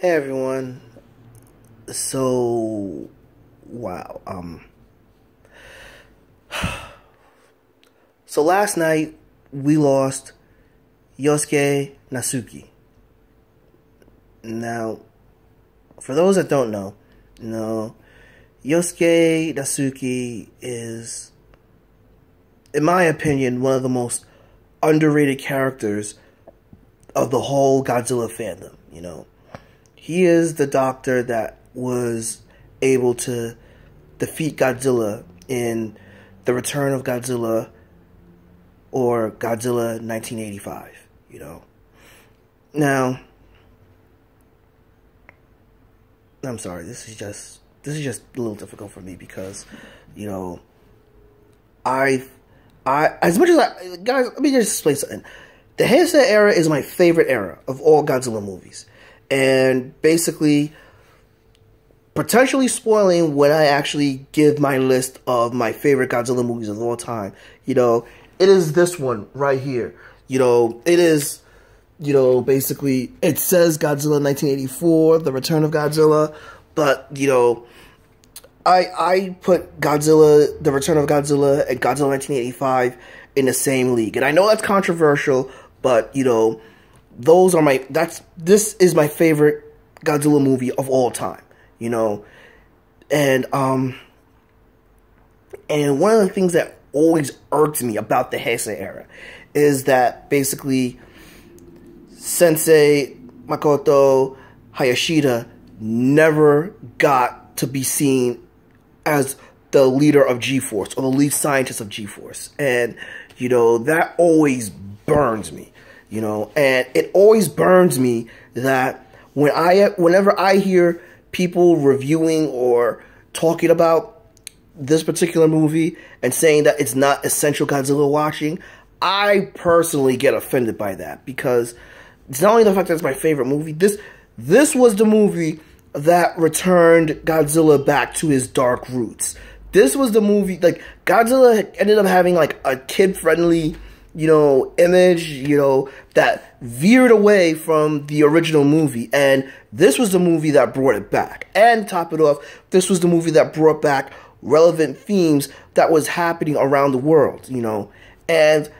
Hey everyone. So, wow. Um. So last night we lost Yosuke Natsuki. Now, for those that don't know, no, Yosuke Natsuki is, in my opinion, one of the most underrated characters of the whole Godzilla fandom. You know, he is the doctor that was able to defeat Godzilla in the Return of Godzilla or Godzilla 1985. You know, now. I'm sorry. This is just this is just a little difficult for me because, you know, I, I as much as I guys, let me just explain something. The Heisei era is my favorite era of all Godzilla movies, and basically, potentially spoiling when I actually give my list of my favorite Godzilla movies of all time. You know, it is this one right here. You know, it is you know, basically it says Godzilla 1984, The Return of Godzilla, but you know, I I put Godzilla, The Return of Godzilla, and Godzilla 1985 in the same league, and I know that's controversial, but you know, those are my that's this is my favorite Godzilla movie of all time, you know, and um, and one of the things that always irked me about the Heisei era is that basically Sensei Makoto Hayashida never got to be seen as the leader of G-Force or the lead scientist of G-Force. And, you know, that always burns me, you know, and it always burns me that when I, whenever I hear people reviewing or talking about this particular movie and saying that it's not essential Godzilla watching, I personally get offended by that because it's not only the fact that it's my favorite movie. This this was the movie that returned Godzilla back to his dark roots. This was the movie like Godzilla ended up having like a kid friendly, you know, image, you know, that veered away from the original movie and this was the movie that brought it back. And top it off, this was the movie that brought back relevant themes that was happening around the world, you know. And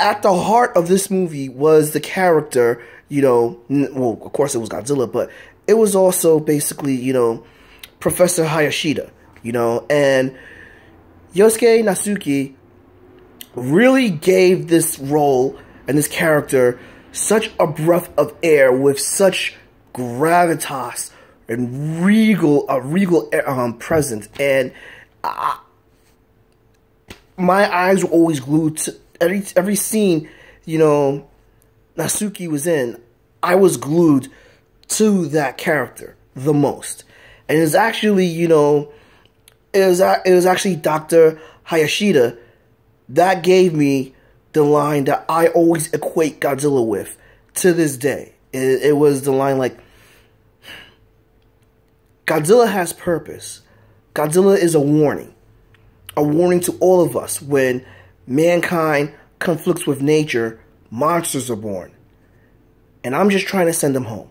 at the heart of this movie was the character you know, well, of course it was Godzilla, but it was also basically, you know, Professor Hayashida, you know, and Yosuke Natsuki really gave this role and this character such a breath of air with such gravitas and regal, a regal um, presence, and I, my eyes were always glued to every every scene, you know, Natsuki was in, I was glued to that character the most. And it's actually, you know, it was, it was actually Dr. Hayashida that gave me the line that I always equate Godzilla with to this day. It, it was the line like, Godzilla has purpose. Godzilla is a warning. A warning to all of us when mankind conflicts with nature monsters are born. And I'm just trying to send them home.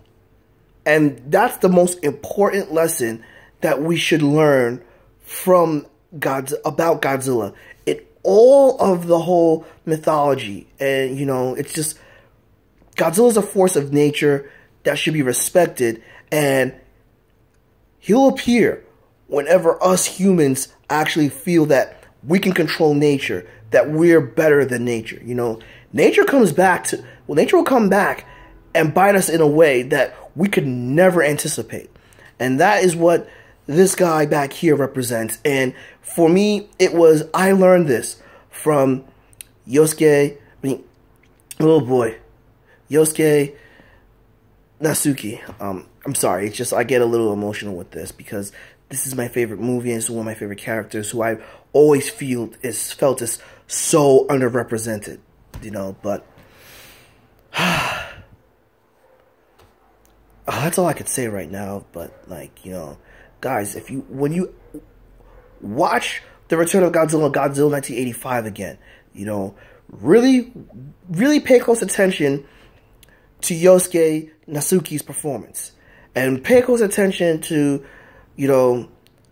And that's the most important lesson that we should learn from God's about Godzilla. It all of the whole mythology. And you know, it's just Godzilla is a force of nature that should be respected and he'll appear whenever us humans actually feel that we can control nature, that we're better than nature, you know? Nature comes back to well nature will come back and bite us in a way that we could never anticipate. And that is what this guy back here represents and for me it was i learned this from yosuke i mean little boy yosuke natsuki um i'm sorry it's just i get a little emotional with this because this is my favorite movie and it's one of my favorite characters who i always feel is felt is so underrepresented you know, but that's all I could say right now. But like, you know, guys, if you when you watch the Return of Godzilla, Godzilla 1985 again, you know, really, really pay close attention to Yosuke Natsuki's performance. And pay close attention to, you know,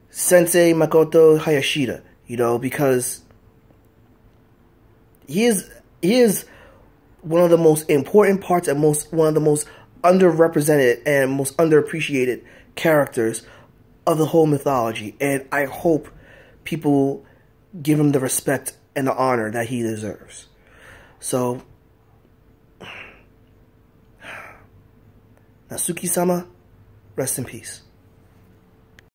Sensei Makoto Hayashida, you know, because he is he is one of the most important parts and most one of the most underrepresented and most underappreciated characters of the whole mythology. And I hope people give him the respect and the honor that he deserves. So, Natsuki sama, rest in peace.